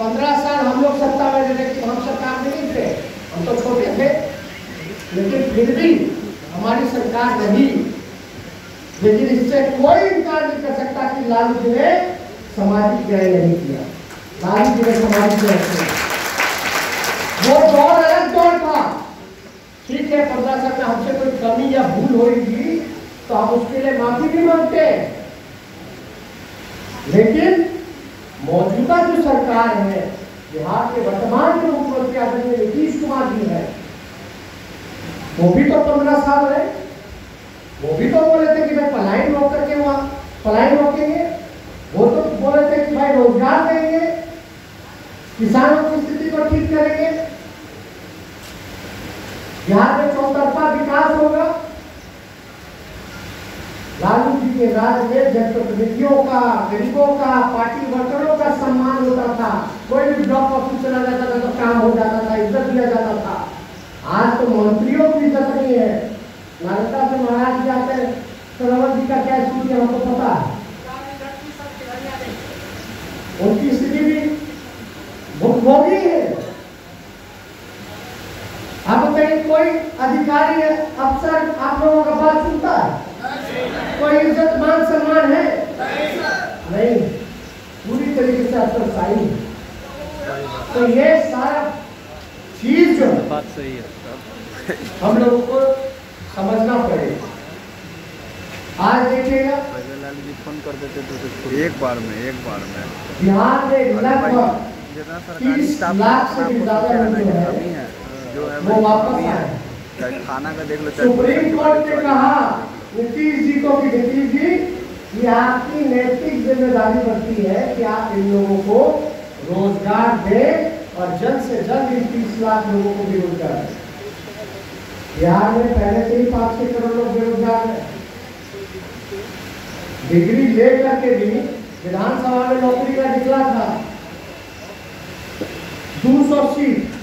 पंद्रह साल हम लोग सत्ता में रहे लेकिन हम सरकार नहीं थे। हम तो छोटे थे। लेकिन फिर भी हमारी सरकार रही। लेकिन इससे कोई इनकार नहीं कर सकता कि लालू जी ने सामाजिक न्याय नहीं किया। लालू जी ने सामाजिक न्याय किया। वो दौर अलग दौर था। ठीक है, पंद्रह साल में हमसे कोई कमी या भूल होगी तो हम उसके लिए माफ़ी भी मांगते। लेकिन मौजूदा जो सरकार है, बिहार के वर्तमान जो मुख्यमंत्री आदरणीय नीतीश कुमार जी है, वो भी तो पंद्रह साल रहे। वो भी तो बोले थे कि मैं पलायन रोक करके वहाँ, पलायन रोकेंगे। वो तो बोले थे कि भाई रोज़गार देंगे, किसानों की स्थिति को ठीक करेंगे। बिहार में चौतरफा विकास होगा लालू जी के राज में जनप्रतिनिधियों का गरीबों का पार्टी वर्करों का सम्मान होता था कोई भी ब्लॉक ऑफ़िस चला जाता था तो काम हो जाता था इज़्ज़त दिया जाता था आज तो मंत्रियों की इज़्ज़त नहीं है नालंदा से महाराज जाते सरोवर जी का क्या स्थिति हमको पता है उनकी स्थिति भी भुखभोगी है आप बताइए कोई अधिकारी अफसर आप लोगों का बात सुनता है कोई इज़्ज़त मान सम्मान है नहीं पूरी तरीके से अफसर शाही है तो ये सारा चीज़ जो बात सही है। हम लोगों को समझना पड़ेगा। आज देखिएगा जी फ़ोन कर देते तो एक बार में एक बार में। बिहार में लगभग जितना सरकारी स्टाफ लाख से ज़्यादा लोग जो है, कमी है जो है वो वापस आए। चाहे खाना का देख लो सुप्रीम कोर्ट ने कहा नीतीश जी को कि नीतीश जी ये आपकी नैतिक ज़िम्मेदारी बनती है कि आप इन लोगों को रोज़गार दे और जल्द से जल्द इन तीस लाख लोगों को बेरोजगार दें। बिहार में पहले से ही पाँच छह करोड़ लोग बेरोजगार हैं। डिग्री ले करके भी विधानसभा में नौकरी का निकला था। दो सौ सीट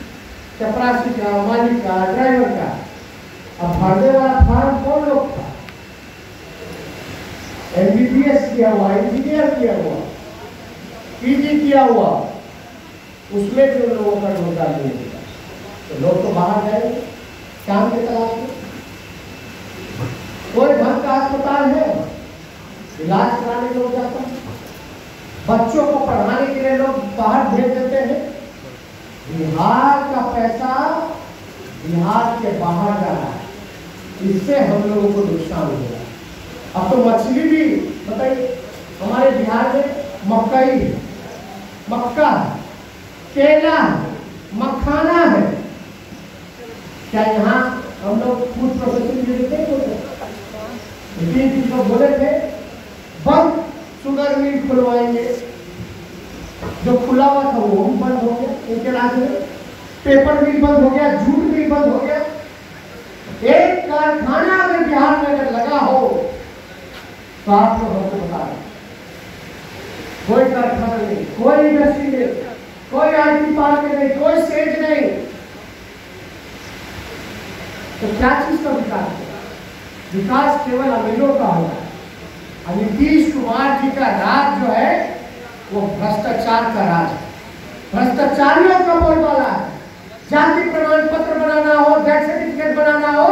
चपरासी का मालिक का, ड्राइवर का। अब भरने वाला फार्म कौन लोग था? एमबीबीएस किया हुआ इंजीनियर किया हुआ। पीजी किया हुआ, उसमें भी उन लोगों का रोज़गार नहीं मिला तो लोग तो बाहर गए काम के तलाश में। कोई ढंग का अस्पताल है? इलाज कराने लोग जाते हैं। बच्चों को पढ़ाने के लिए लोग बाहर भेज देते हैं। बिहार का पैसा बिहार के बाहर जा रहा है इससे हम लोगों को नुकसान हो रहा है। अब तो मछली भी, बताइए, हमारे बिहार में मकई, मक्का, केला, मखाना है। क्या यहाँ हम लोग फ़ूड प्रोसेसिंग यूनिट नहीं बोलते? नीतीश जी तो बोले थे। बंद शुगर मिल खुलवाएँगे। जो खुला हुआ था वो बंद हो गया। इनके राज्य में पेपर मिल बंद हो गया जूट मिल बंद हो गया। एक कारखाना अगर बिहार में अगर लगा हो तो आप लोग हमको बता दें। कोई कारखाना नहीं, कोई इंडस्ट्री नहीं, कोई आईटी पार्क नहीं, कोई सेज नहीं। तो क्या चीज़ का विकास? विकास केवल अमीरों का होगा नीतीश कुमार जी का राज जो है, वो भ्रष्टाचार का राज है। भ्रष्टाचारियों का बोलबाला है। जाति प्रमाण पत्र बनाना हो डेथ सर्टिफिकेट बनाना हो,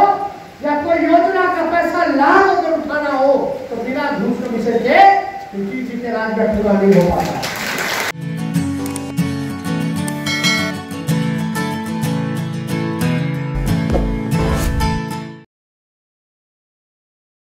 या कोई योजना का पैसा लाभ